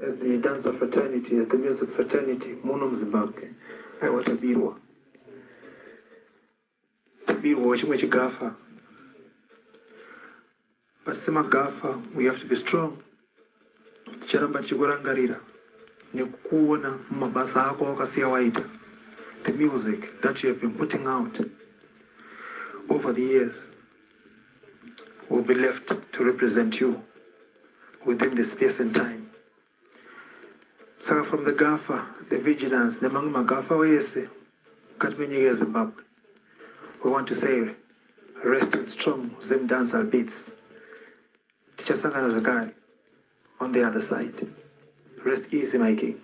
as the dancer fraternity, as the music fraternity muno muzimbabwe aiwa tabirwa chimwe chigafa but semagafa we have to be strong. Ticharamba tichikurangarira nekukuona mumabasa ako akasiya waita. The music that you have been putting out over the years will be left to represent you within the space and time from the gafa the vigilance nemamwe magafa wese mukati menyika yezimbabwe we want to say rest strong zim dancehall beats. Tichasangana zvakare on the other side. Rest easy my king